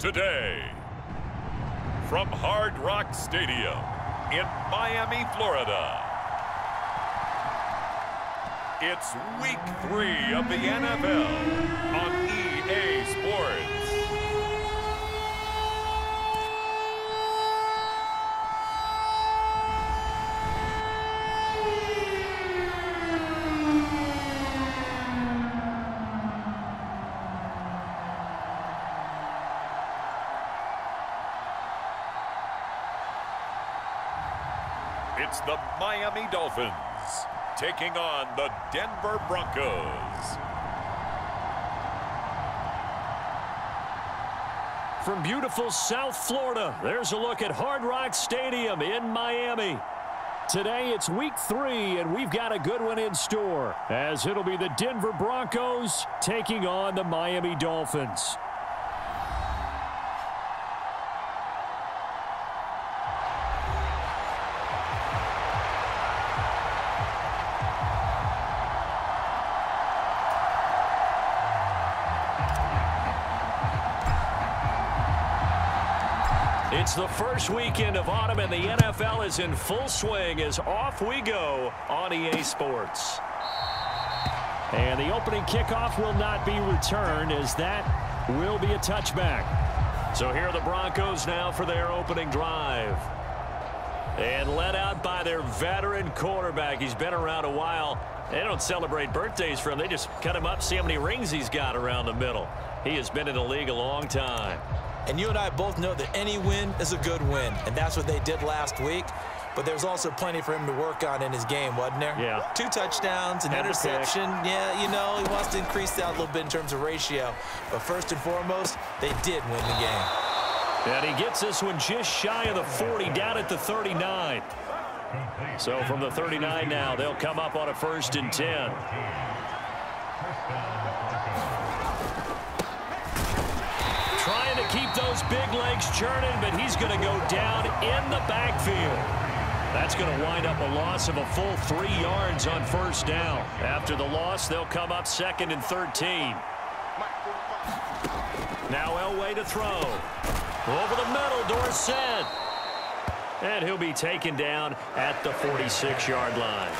today. From Hard Rock Stadium in Miami, Florida. It's week three of the NFL on EA Sports. It's the Miami Dolphins taking on the Denver Broncos. From beautiful South Florida, there's a look at Hard Rock Stadium in Miami. Today it's week three, and we've got a good one in store, as it'll be the Denver Broncos taking on the Miami Dolphins. It's the first weekend of autumn, and the NFL is in full swing as off we go on EA Sports. And the opening kickoff will not be returned as that will be a touchback. So here are the Broncos now for their opening drive. And led out by their veteran quarterback. He's been around a while. They don't celebrate birthdays for him. They just cut him up, see how many rings he's got around the middle. He has been in the league a long time. And you and I both know that any win is a good win, and that's what they did last week. But there's also plenty for him to work on in his game, wasn't there? Yeah. Two touchdowns, an interception. Yeah, you know, he wants to increase that a little bit in terms of ratio. But first and foremost, they did win the game. And he gets this one just shy of the 40, down at the 39. So from the 39 now, they'll come up on a first and 10. Keep those big legs churning, but he's going to go down in the backfield. That's going to wind up a loss of a full three yards on first down. After the loss, they'll come up second and 13. Now Elway to throw. Over the middle, Dorsett. And he'll be taken down at the 46-yard line.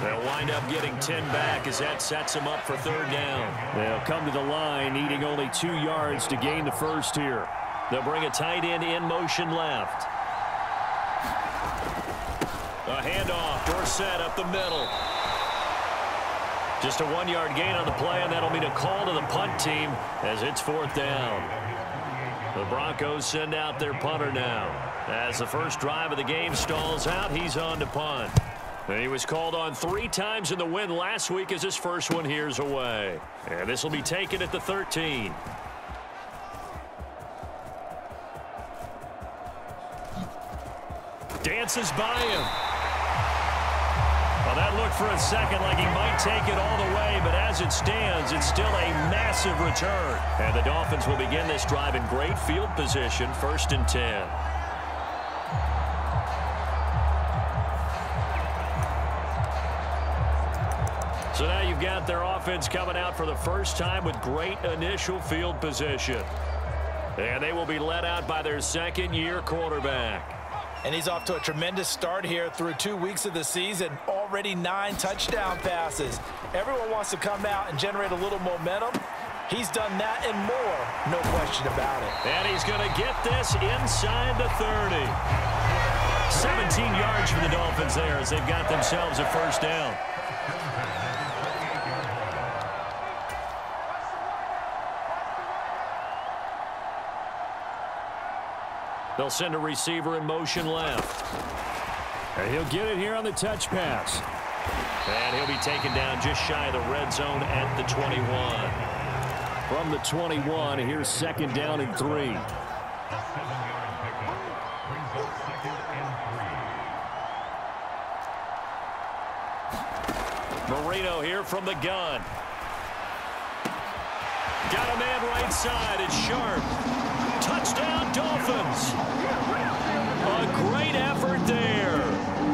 They'll wind up getting 10 back as that sets them up for third down. They'll come to the line needing only two yards to gain the first here. They'll bring a tight end in motion left. A handoff, Dorsett up the middle. Just a one-yard gain on the play, and that'll mean a call to the punt team as it's fourth down. The Broncos send out their punter now. As the first drive of the game stalls out, he's on to punt. And he was called on three times in the win last week as his first one here's away. And this will be taken at the 13. Dances by him. Well, that looked for a second like he might take it all the way, but as it stands, it's still a massive return. And the Dolphins will begin this drive in great field position, first and 10. So now you've got their offense coming out for the first time with great initial field position. And they will be led out by their second-year quarterback. And he's off to a tremendous start here through two weeks of the season. Already nine touchdown passes. Everyone wants to come out and generate a little momentum. He's done that and more, no question about it. And he's going to get this inside the 30. 17 yards for the Dolphins there as they've got themselves a first down. They'll send a receiver in motion left. And he'll get it here on the touch pass. And he'll be taken down just shy of the red zone at the 21. From the 21, here's second down and three. Marino here from the gun. Got a man right side. It's Sharp. Touchdown, Dolphins. A great effort there.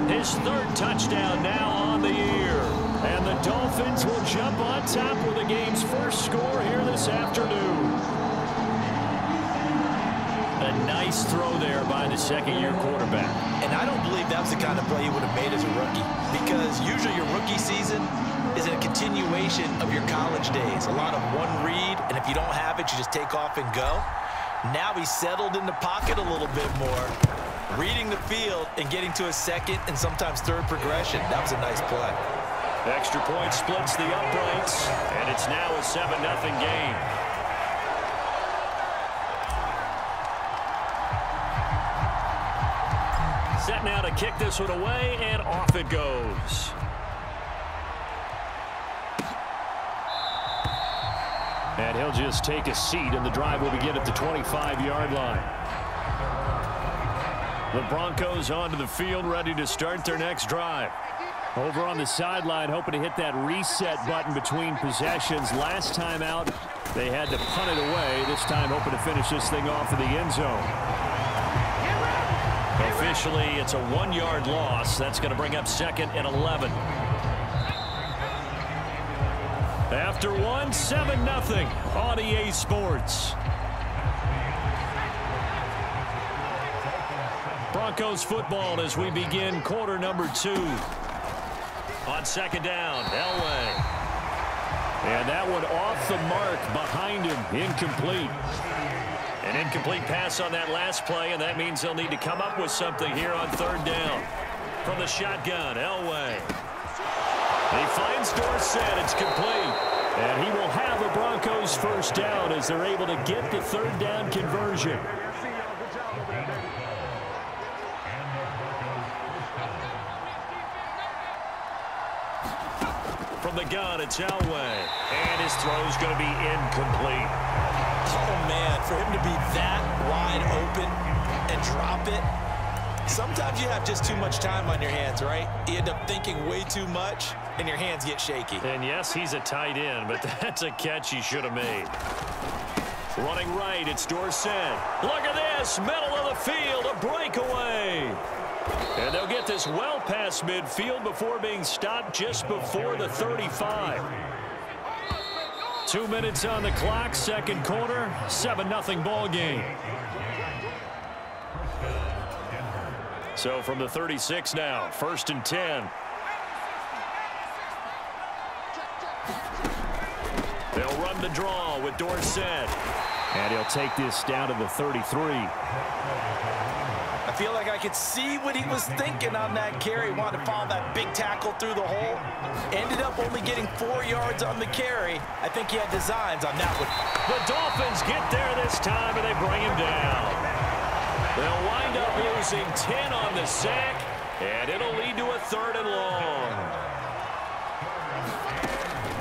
His third touchdown now on the year. And the Dolphins will jump on top with the game's first score here this afternoon. A nice throw there by the second-year quarterback. And I don't believe that was the kind of play he would have made as a rookie because usually your rookie season is a continuation of your college days. A lot of one read, and if you don't have it, you just take off and go. Now he's settled in the pocket a little bit more, reading the field and getting to a second and sometimes third progression. That was a nice play. Extra point splits the uprights, and it's now a 7-0 game. Set now to kick this one away, and off it goes. And he'll just take a seat, and the drive will begin at the 25-yard line. The Broncos onto the field, ready to start their next drive. Over on the sideline, hoping to hit that reset button between possessions. Last time out, they had to punt it away. This time, hoping to finish this thing off in the end zone. Officially, it's a one-yard loss. That's going to bring up second and 11. After one, 7-0 on EA Sports. Broncos football as we begin quarter number two. On second down, Elway. And that one off the mark behind him, incomplete. An incomplete pass on that last play, and that means they'll need to come up with something here on third down. From the shotgun, Elway. He finds Dorsett. It's complete. And he will have a Broncos first down as they're able to get the third down conversion. From the gun, it's Elway. And his throw's going to be incomplete. Oh, man, for him to be that wide open and drop it, sometimes you have just too much time on your hands, right? You end up thinking way too much, and your hands get shaky. And yes, he's a tight end, but that's a catch he should have made. Running right, it's Dorsett. Look at this, middle of the field, a breakaway. And they'll get this well past midfield before being stopped just before the 35. Two minutes on the clock, second quarter, 7-0 ball game. So from the 36 now, first and 10. The draw with Dorsett. And he'll take this down to the 33. I feel like I could see what he was thinking on that carry. Wanted to follow that big tackle through the hole. Ended up only getting four yards on the carry. I think he had designs on that one. The Dolphins get there this time, and they bring him down. They'll wind up losing 10 on the sack, and it'll lead to a third and long.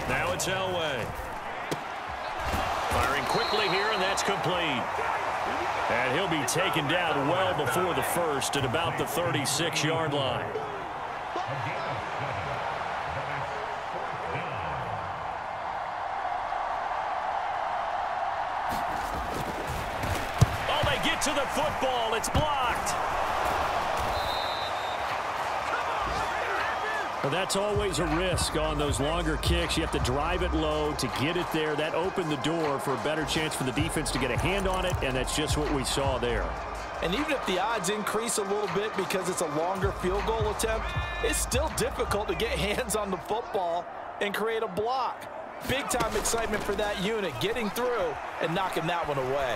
Now it's Elway. Firing quickly here, and that's complete. And he'll be taken down well before the first at about the 36-yard line. Oh, they get to the football. It's blocked. Well, that's always a risk on those longer kicks. You have to drive it low to get it there. That opened the door for a better chance for the defense to get a hand on it, and that's just what we saw there. And even if the odds increase a little bit because it's a longer field goal attempt, it's still difficult to get hands on the football and create a block. Big-time excitement for that unit, getting through and knocking that one away.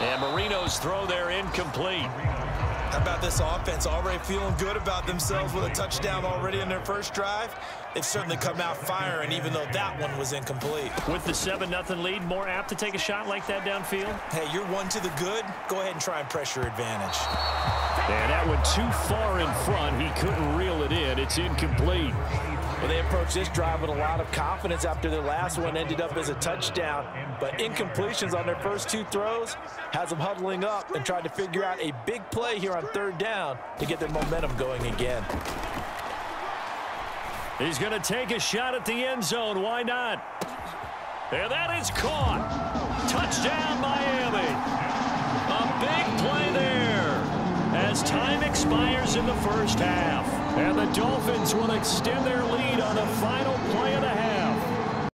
And Marino's throw there incomplete. How about this offense already feeling good about themselves with a touchdown already in their first drive? They've certainly come out firing, even though that one was incomplete. With the 7-0 lead, more apt to take a shot like that downfield? Hey, you're one to the good. Go ahead and try and press your advantage. And that one too far in front. He couldn't reel it in. It's incomplete. Well, they approached this drive with a lot of confidence after their last one ended up as a touchdown. But incompletions on their first two throws has them huddling up and trying to figure out a big play here on third down to get their momentum going again. He's going to take a shot at the end zone. Why not? And that is caught. Touchdown, Miami. A big play there as time expires in the first half. And the Dolphins will extend their lead on the final play of the half.